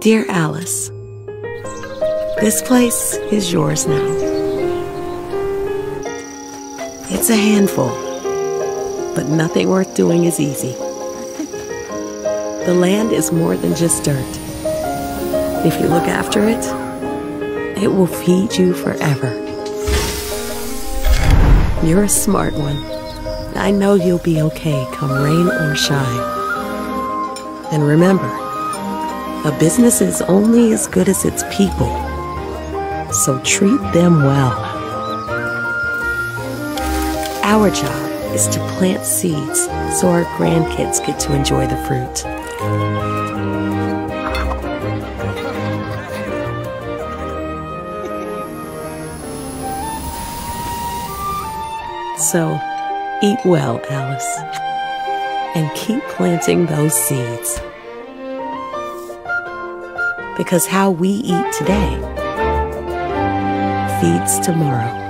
Dear Alice, this place is yours now. It's a handful, but nothing worth doing is easy. The land is more than just dirt. If you look after it, it will feed you forever. You're a smart one. I know you'll be okay come rain or shine. And remember, a business is only as good as its people. So treat them well. Our job is to plant seeds so our grandkids get to enjoy the fruit. So, eat well, Alice, and keep planting those seeds. Because how we eat today feeds tomorrow.